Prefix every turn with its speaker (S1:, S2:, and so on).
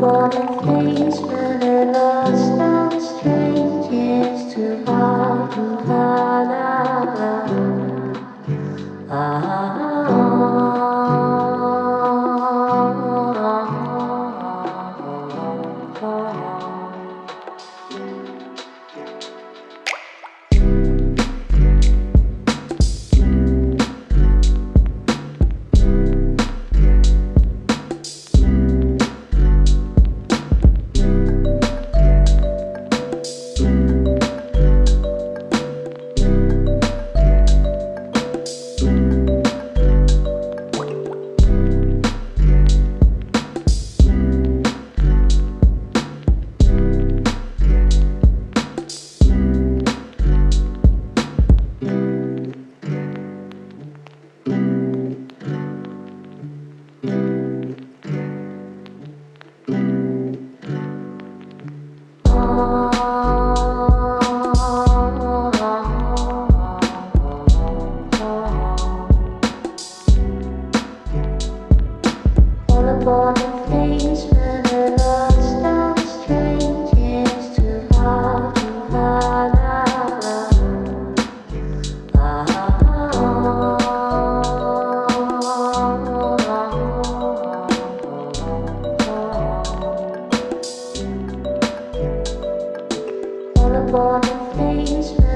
S1: What if things were lost and strange is to find ah. dreams.